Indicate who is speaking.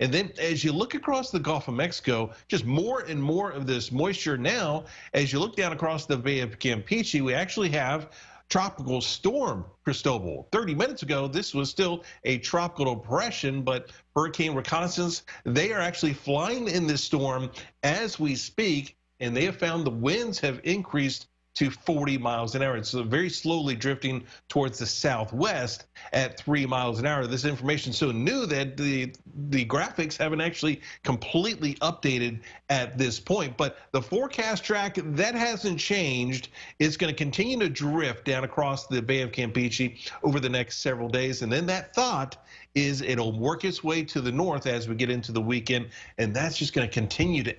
Speaker 1: And then as you look across the Gulf of Mexico, just more and more of this moisture now, as you look down across the Bay of Campeche, we actually have tropical storm Cristobal. 30 minutes ago, this was still a tropical depression, but hurricane reconnaissance, they are actually flying in this storm as we speak, and they have found the winds have increased to 40 miles an hour. It's very slowly drifting towards the southwest at three miles an hour. This information is so new that the the graphics haven't actually completely updated at this point. But the forecast track that hasn't changed. It's going to continue to drift down across the Bay of Campeche over the next several days, and then that thought is it'll work its way to the north as we get into the weekend, and that's just going to continue to